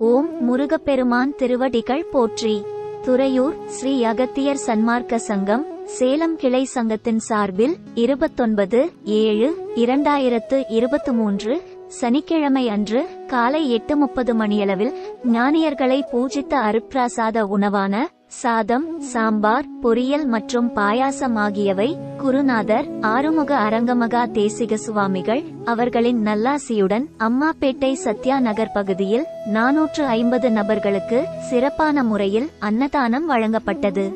ஓம் முருகப்பெருமான் திருவடிகள் போற்றி. துறையூர் ஸ்ரீ அகத்தியர் சன்மார்க்க சங்கம் சேலம் கிளை சங்கத்தின் சார்பில் இருபத்தொன்பது ஏழு இரண்டாயிரத்து இருபத்து மூன்று சனிக்கிழமை அன்று காலை எட்டு முப்பது மணியளவில் ஞானியர்களை பூஜித்த அருட்பிரசாத உணவான சாதம் சாம்பார் பொரியல் மற்றும் பாயாசம் ஆகியவை குருநாதர் ஆறுமுக அரங்கமகா தேசிக சுவாமிகள் அவர்களின் நல்லாசியுடன் அம்மாப்பேட்டை சத்யா நகர் பகுதியில் நாநூற்று ஐம்பது நபர்களுக்கு சிறப்பான முறையில் அன்னதானம் வழங்கப்பட்டது.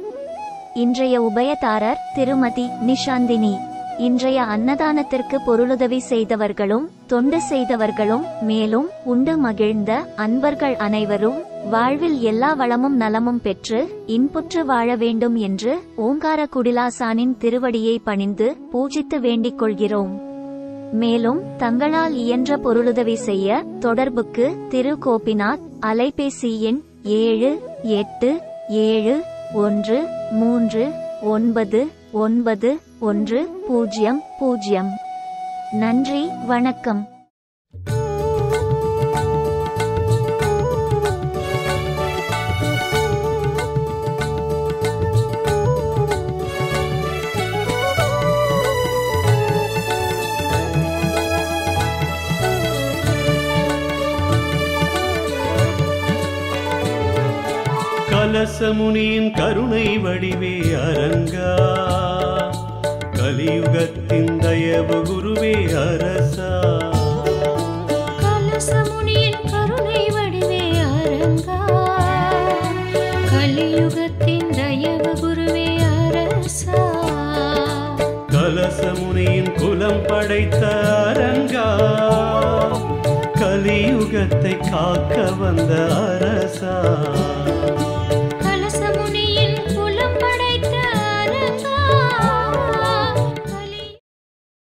இன்றைய உபயதாரர் திருமதி நிஷாந்தினி. இன்றைய அன்னதானத்திற்கு பொருளுதவி செய்தவர்களும் தொண்டு செய்தவர்களும் மேலும் உண்டு மகிழ்ந்த அன்பர்கள் அனைவரும் வாழ்வில் எல்லா வளமும் நலமும் பெற்று இன்புற்று வாழ வேண்டும் என்று ஓங்கார குடிலாசானின் திருவடியை பணிந்து பூஜித்து வேண்டிக் கொள்கிறோம். மேலும் தங்களால் இயன்ற பொருளுதவி செய்ய தொடர்புக்கு திரு. கோபிநாத் அலைபேசி எண் ஏழு எட்டு ஏழு ஒன்று மூன்று ஒன்பது ஒன்பது ஒன்று பூஜ்ஜியம் பூஜ்ஜியம் நன்றி வணக்கம். கலசமுனியின் கருணை வடிவே அரங்கா. கலியுகத்தின் தயவு குருவே அரசா. கலசமுனியின் கருணை வடிவே அரங்கா. கலியுகத்தின் தயவு குருவே அரசா. கலசமுனியின் குலம் படைத்த அரங்கா. கலியுகத்தை காக்க வந்த